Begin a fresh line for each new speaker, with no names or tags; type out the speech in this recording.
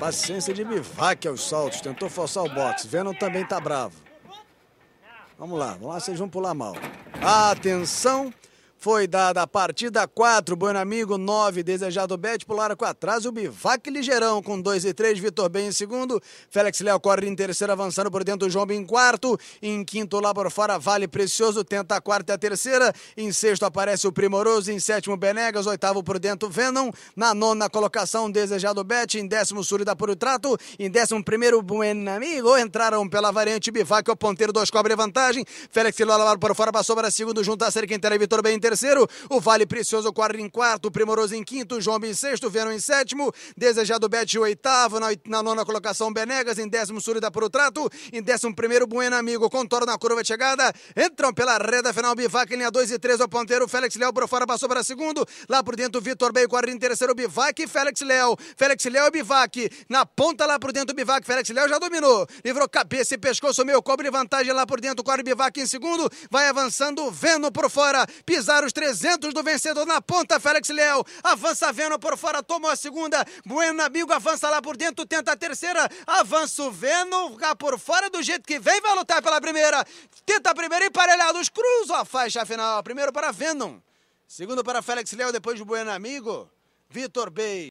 Paciência de Bivac aos saltos. Tentou forçar o boxe. Venom também tá bravo. Vamos lá, vamos lá, vocês vão pular mal. Atenção! Foi dada a partida 4, Bueno Amigo 9, Desejado Bet, pularam com atrás o Bivac Ligeirão com 2 e 3, Vitor Bem em segundo, Félix Léo corre em terceiro, avançando por dentro, João em quarto, em quinto lá por fora, Vale Precioso, tenta a quarta e a terceira, em sexto aparece o Primoroso, em sétimo Benegas, oitavo por dentro Venom, na nona colocação Desejado Bet, em décimo Surida por Trato, em décimo primeiro Bueno Amigo, entraram pela variante Bivac, o ponteiro, dois cobre vantagem, Félix Léo lá por fora, passou para segundo, junto a Quintana e Vitor Bem em terceiro, o Vale Precioso corre em quarto, Primoroso em quinto, João em sexto, Venom em sétimo, Desejado Bet em oitavo, na, na, nona colocação Benegas, em décimo Surida por o Trato, em décimo primeiro Bueno Amigo, contorno na curva de chegada, entram pela reta final Bivac, linha 2 e 3, o ponteiro, Félix Léo por fora, passou para segundo, lá por dentro Vitor Bem corre em terceiro, Bivac e Félix Léo, Félix Léo e Bivac, na ponta lá por dentro Bivac, Félix Léo já dominou, livrou cabeça e pescoço, meu cobre vantagem lá por dentro, corre Bivac em segundo, vai avançando, Venom por fora, pisar os 300 do vencedor na ponta, Félix Léo. Avança Venom por fora, tomou a segunda. Bueno Amigo avança lá por dentro, tenta a terceira. Avança o Venom, cá por fora do jeito que vem, vai lutar pela primeira. Tenta a primeira, emparelhados, cruza a faixa final. Primeiro para Venom. Segundo para Félix Léo, depois de Bueno Amigo. Vitor Bey.